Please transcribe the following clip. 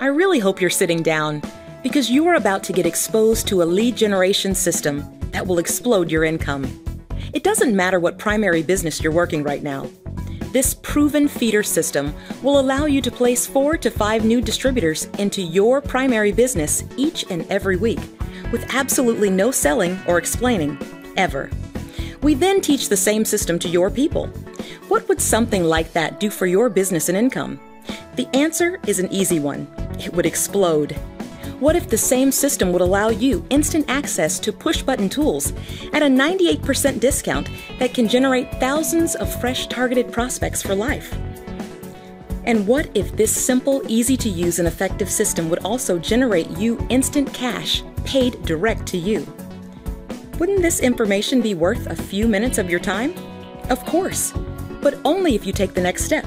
I really hope you're sitting down because you are about to get exposed to a lead generation system that will explode your income. It doesn't matter what primary business you're working right now. This proven feeder system will allow you to place four to five new distributors into your primary business each and every week with absolutely no selling or explaining, ever. We then teach the same system to your people. What would something like that do for your business and income? The answer is an easy one it would explode. What if the same system would allow you instant access to push button tools at a 98% discount that can generate thousands of fresh targeted prospects for life? And what if this simple, easy to use, and effective system would also generate you instant cash paid direct to you? Wouldn't this information be worth a few minutes of your time? Of course, but only if you take the next step.